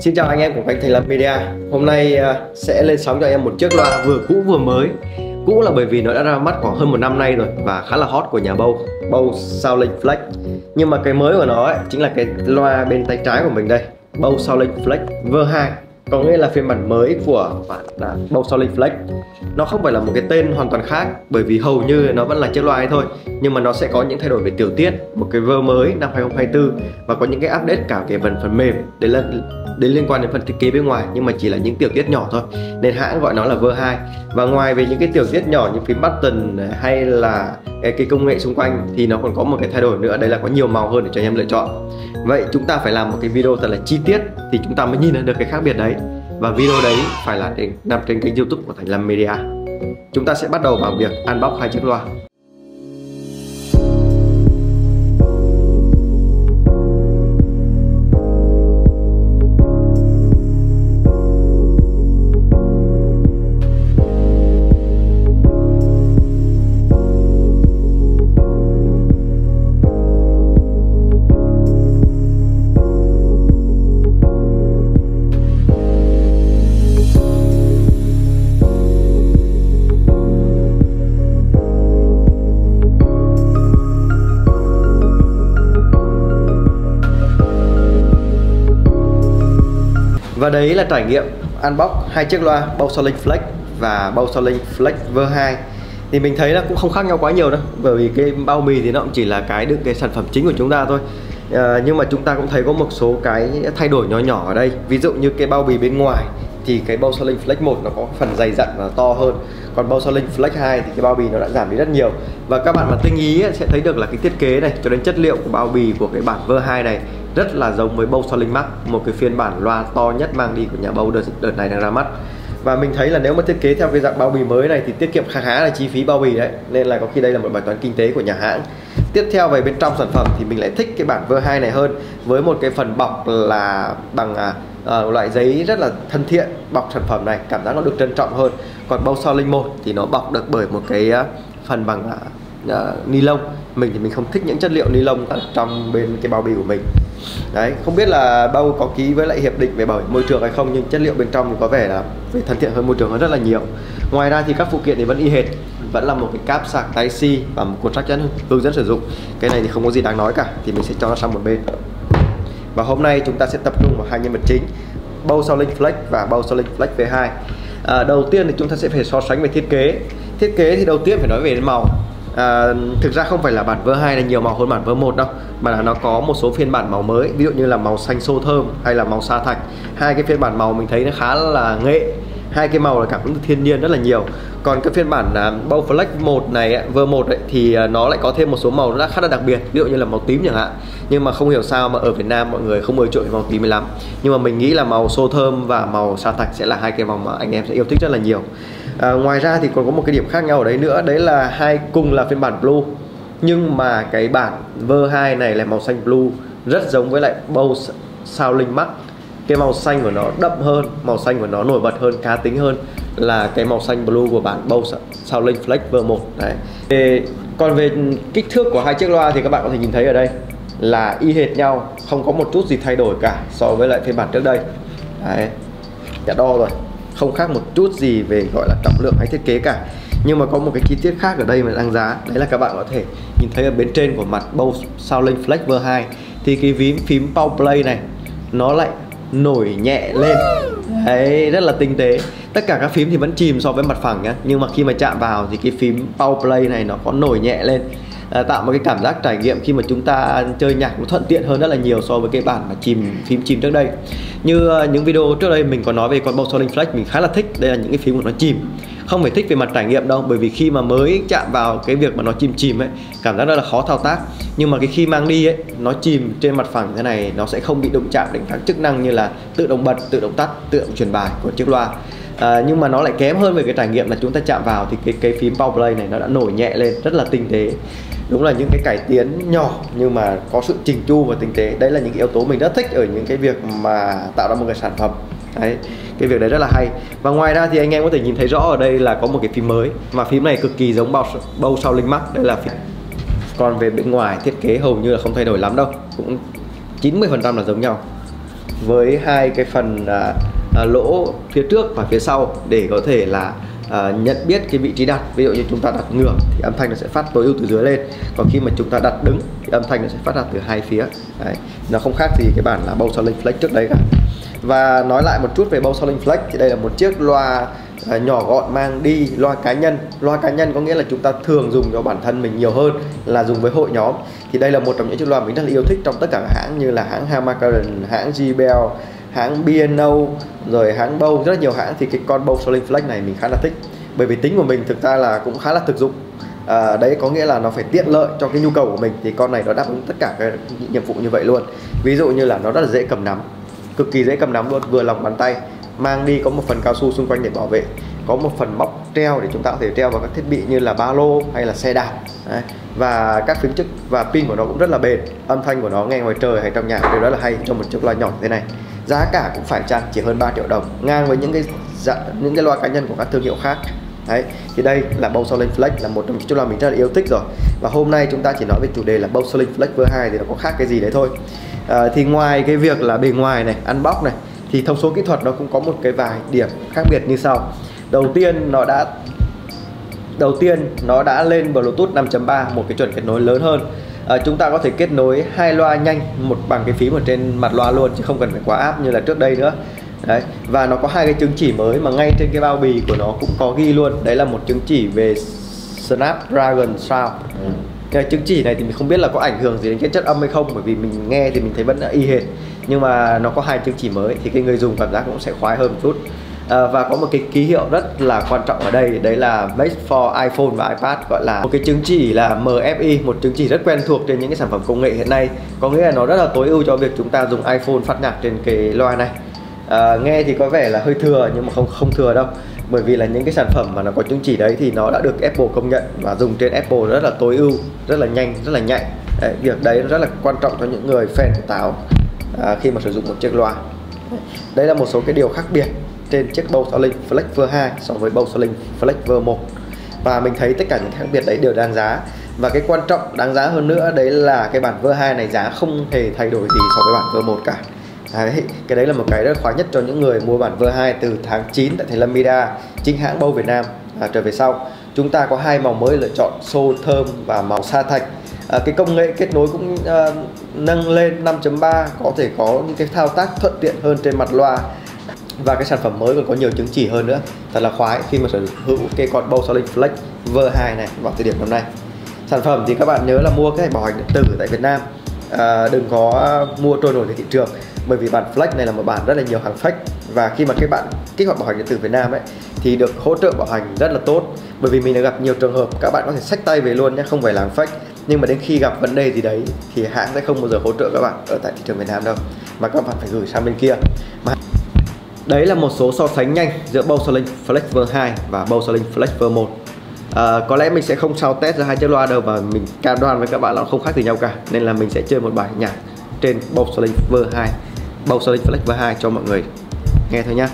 Xin chào anh em của kênh Thành Lập Media. Hôm nay à, sẽ lên sóng cho em một chiếc loa vừa cũ vừa mới. Cũ là bởi vì nó đã ra mắt khoảng hơn một năm nay rồi Và khá là hot của nhà Bâu Bâu Soundlink Flex. Nhưng mà cái mới của nó ấy, chính là cái loa bên tay trái của mình đây Bâu Soundlink Flex V2 có nghĩa là phiên bản mới của bản là Bose Solid Flex nó không phải là một cái tên hoàn toàn khác, bởi vì hầu như nó vẫn là chiếc loa ấy thôi, nhưng mà nó sẽ có những thay đổi về tiểu tiết, một cái vơ mới năm 2024 và có những cái update cả cái phần phần mềm đấy là đến liên quan đến phần thiết kế bên ngoài, nhưng mà chỉ là những tiểu tiết nhỏ thôi. Nên hãng gọi nó là vơ 2 và ngoài về những cái tiểu tiết nhỏ như phím button hay là cái công nghệ xung quanh thì nó còn có một cái thay đổi nữa, đấy là có nhiều màu hơn để cho anh em lựa chọn. Vậy chúng ta phải làm một cái video thật là chi tiết thì chúng ta mới nhìn được cái khác biệt đấy. Và video đấy phải là nằm trên kênh youtube của Thành Lâm Media. Chúng ta sẽ bắt đầu bằng việc unbox hai chiếc loa. Và đấy là trải nghiệm unbox hai chiếc loa Bose Flex và Bose Flex V2 thì mình thấy là cũng không khác nhau quá nhiều đâu bởi vì cái bao bì thì nó cũng chỉ là cái đựng cái sản phẩm chính của chúng ta thôi. À, nhưng mà chúng ta cũng thấy có một số cái thay đổi nhỏ nhỏ ở đây. Ví dụ như cái bao bì bên ngoài thì cái Bose Link Flex 1 nó có phần dày dặn và to hơn. Còn Bose Link Flex 2 thì cái bao bì nó đã giảm đi rất nhiều. Và các bạn mà tinh ý sẽ thấy được là cái thiết kế này cho đến chất liệu của bao bì của cái bản vơ 2 này rất là giống với Bose Soling Max một cái phiên bản loa to nhất mang đi của nhà Bose đợt, đợt này đang ra mắt và mình thấy là nếu mà thiết kế theo cái dạng bao bì mới này thì tiết kiệm khá khá là chi phí bao bì đấy. Nên là có khi đây là một bài toán kinh tế của nhà hãng. Tiếp theo về bên trong sản phẩm thì mình lại thích cái bản V2 này hơn. Với một cái phần bọc là bằng uh, loại giấy rất là thân thiện bọc sản phẩm này cảm giác nó được trân trọng hơn. Còn bầu so linh một thì nó bọc được bởi một cái à, phần bằng uh, ni lông. Mình thì mình không thích những chất liệu ni lông ở trong bên cái bao bì của mình. Đấy không biết là bao có ký với lại hiệp định về bảo vệ môi trường hay không nhưng chất liệu bên trong thì có vẻ là về thân thiện hơn môi trường hơn rất là nhiều. Ngoài ra thì các phụ kiện thì vẫn y hệt vẫn là một cái cáp sạc Type C và một cuốn sách dẫn hướng dẫn sử dụng. Cái này thì không có gì đáng nói cả thì mình sẽ cho nó sang một bên. Và hôm nay chúng ta sẽ tập trung vào hai nhân vật chính Bose Link Flex và Bose Link Flex V2 à, đầu tiên thì chúng ta sẽ phải so sánh về thiết kế. Thiết kế thì đầu tiên phải nói về màu à, thực ra không phải là bản vơ 2 này nhiều màu hơn bản vơ 1 đâu mà là nó có một số phiên bản màu mới ví dụ như là màu xanh xô thơm hay là màu sa thạch. Hai cái phiên bản màu mình thấy nó khá là nghệ hai cái màu là cảm ứng thiên nhiên rất là nhiều. Còn cái phiên bản à, uh, Bow Flex 1 này V1 ấy, thì uh, nó lại có thêm một số màu rất khá là đặc biệt ví dụ như là màu tím chẳng hạn. Nhưng mà không hiểu sao mà ở Việt Nam mọi người không ưa chuộng màu tím lắm. Nhưng mà mình nghĩ là màu xô thơm và màu sa thạch sẽ là hai cái màu mà anh em sẽ yêu thích rất là nhiều à, ngoài ra thì còn có một cái điểm khác nhau ở đấy nữa. Đấy là hai cùng là phiên bản blue nhưng mà cái bản vơ 2 này là màu xanh blue rất giống với lại Bose Soundlink Max cái màu xanh của nó đậm hơn màu xanh của nó nổi bật hơn cá tính hơn là cái màu xanh blue của bản Bose Soundlink Flex V1 đấy. Để, còn về kích thước của hai chiếc loa thì các bạn có thể nhìn thấy ở đây là y hệt nhau không có một chút gì thay đổi cả so với lại phiên bản trước đây. Đấy. Đã đo rồi không khác một chút gì về gọi là trọng lượng hay thiết kế cả. Nhưng mà có một cái chi tiết khác ở đây mà đang giá, đấy là các bạn có thể nhìn thấy ở bên trên của mặt Bose Soundlink Flex V2 thì cái phím phím Power Play này, nó lại nổi nhẹ lên. Đấy, rất là tinh tế. Tất cả các phím thì vẫn chìm so với mặt phẳng nhá. Nhưng mà khi mà chạm vào thì cái phím Power Play này nó có nổi nhẹ lên à, tạo một cái cảm giác trải nghiệm khi mà chúng ta chơi nhạc nó thuận tiện hơn rất là nhiều so với cái bản mà chìm phím chìm trước đây. Như uh, những video trước đây mình có nói về con Bose Soling Flex mình khá là thích. Đây là những cái phím của nó chìm. Không phải thích về mặt trải nghiệm đâu bởi vì khi mà mới chạm vào cái việc mà nó chìm chìm ấy cảm giác rất là khó thao tác. Nhưng mà cái khi mang đi ấy nó chìm trên mặt phẳng thế này nó sẽ không bị đụng chạm đến các chức năng như là tự động bật tự động tắt tự động truyền bài của chiếc loa. À, nhưng mà nó lại kém hơn về cái trải nghiệm là chúng ta chạm vào thì cái cái phím power play này nó đã nổi nhẹ lên rất là tinh tế đúng là những cái cải tiến nhỏ nhưng mà có sự chỉnh chu và tinh tế. Đấy là những cái yếu tố mình rất thích ở những cái việc mà tạo ra một cái sản phẩm. Đấy cái việc đấy rất là hay. Và ngoài ra thì anh em có thể nhìn thấy rõ ở đây là có một cái phím mới mà phím này cực kỳ giống bao bâu sau linh mắt. đây là phím còn về bên ngoài thiết kế hầu như là không thay đổi lắm đâu cũng 90% là giống nhau. Với hai cái phần à, à, lỗ phía trước và phía sau để có thể là à, nhận biết cái vị trí đặt ví dụ như chúng ta đặt ngược thì âm thanh nó sẽ phát tối ưu từ dưới lên. Còn khi mà chúng ta đặt đứng thì âm thanh nó sẽ phát ra từ hai phía. Đấy. nó không khác gì cái bản là bow Link Flex trước đây cả. Và nói lại một chút về bow Link Flex thì đây là một chiếc loa à, nhỏ gọn mang đi loa cá nhân. Loa cá nhân có nghĩa là chúng ta thường dùng cho bản thân mình nhiều hơn là dùng với hội nhóm. Thì đây là một trong những chiếc loa mình rất là yêu thích trong tất cả các hãng như là hãng Hamacaran hãng JBL hãng B&O rồi hãng BOW rất nhiều hãng thì cái con BOW Link Flex này mình khá là thích. Bởi vì tính của mình thực ra là cũng khá là thực dụng. À, đấy có nghĩa là nó phải tiện lợi cho cái nhu cầu của mình thì con này nó đáp ứng tất cả các nhiệm vụ như vậy luôn. Ví dụ như là nó rất là dễ cầm nắm cực kỳ dễ cầm nắm luôn vừa lòng bàn tay mang đi có một phần cao su xung quanh để bảo vệ có một phần móc treo để chúng ta có thể treo vào các thiết bị như là ba lô hay là xe đạp Đấy. và các phím chức và pin của nó cũng rất là bền âm thanh của nó nghe ngoài trời hay trong nhà đều rất là hay cho một chiếc loa nhỏ như thế này giá cả cũng phải chăng? Chỉ hơn 3 triệu đồng. Ngang với những cái dạ, những cái loa cá nhân của các thương hiệu khác. Đấy, thì đây là Bose Soling Flex là một trong những chiếc loa mình rất là yêu thích rồi. Và hôm nay chúng ta chỉ nói về chủ đề là Bose Soling Flex V2 thì nó có khác cái gì đấy thôi. À, thì ngoài cái việc là bề ngoài này unbox này thì thông số kỹ thuật nó cũng có một cái vài điểm khác biệt như sau. Đầu tiên nó đã đầu tiên nó đã lên Bluetooth 5.3 một cái chuẩn kết nối lớn hơn à, chúng ta có thể kết nối hai loa nhanh một bằng cái phím ở trên mặt loa luôn chứ không cần phải quá áp như là trước đây nữa. Đấy và nó có hai cái chứng chỉ mới mà ngay trên cái bao bì của nó cũng có ghi luôn. Đấy là một chứng chỉ về Snapdragon Sound. Ừ. cái chứng chỉ này thì mình không biết là có ảnh hưởng gì đến cái chất âm hay không bởi vì mình nghe thì mình thấy vẫn y hệt. Nhưng mà nó có hai chứng chỉ mới thì cái người dùng cảm giác cũng sẽ khoái hơn một chút à, và có một cái ký hiệu rất là quan trọng ở đây đấy là Made for iPhone và iPad gọi là một cái chứng chỉ là MFI một chứng chỉ rất quen thuộc trên những cái sản phẩm công nghệ hiện nay. Có nghĩa là nó rất là tối ưu cho việc chúng ta dùng iPhone phát nhạc trên cái loa này. À, nghe thì có vẻ là hơi thừa nhưng mà không không thừa đâu. Bởi vì là những cái sản phẩm mà nó có chứng chỉ đấy thì nó đã được Apple công nhận và dùng trên Apple rất là tối ưu rất là nhanh rất là nhạy. Đấy, việc đấy rất là quan trọng cho những người fan của táo à, khi mà sử dụng một chiếc loa. Đây là một số cái điều khác biệt trên chiếc Bose Flex V2 so với Bose Flex V1 và mình thấy tất cả những khác biệt đấy đều đáng giá. Và cái quan trọng đáng giá hơn nữa đấy là cái bản V2 này giá không hề thay đổi gì so với bản V1 cả. Đấy, cái đấy là một cái rất khoái nhất cho những người mua bản V2 từ tháng 9 tại Thầy Lâm Mida chính hãng Bow Việt Nam. À, trở về sau chúng ta có hai màu mới lựa chọn xô thơm và màu sa thạch. À, cái công nghệ kết nối cũng à, nâng lên 5.3 có thể có những cái thao tác thuận tiện hơn trên mặt loa và cái sản phẩm mới còn có nhiều chứng chỉ hơn nữa. Thật là khoái khi mà sở hữu cái con Bose Solid Flex V2 này vào thời điểm năm nay. Sản phẩm thì các bạn nhớ là mua cái bảo hành điện tử tại Việt Nam. À, đừng có mua trôi nổi trên thị trường bởi vì bản Flex này là một bản rất là nhiều hàng fake. Và khi mà các bạn kích hoạt bảo hành điện tử Việt Nam ấy thì được hỗ trợ bảo hành rất là tốt. Bởi vì mình đã gặp nhiều trường hợp các bạn có thể sách tay về luôn nhé không phải làm fake. Nhưng mà đến khi gặp vấn đề gì đấy thì hãng sẽ không bao giờ hỗ trợ các bạn ở tại thị trường Việt Nam đâu mà các bạn phải gửi sang bên kia. Mà đấy là một số so sánh nhanh giữa Bose Link Flex V2 và Bose Link Flex V1 à, có lẽ mình sẽ không sao test ra hai chiếc loa đâu và mình cam đoan với các bạn là không khác gì nhau cả nên là mình sẽ chơi một bài nhạc trên Bose Link V2 Bose Link Flex V2 cho mọi người nghe thôi nhá.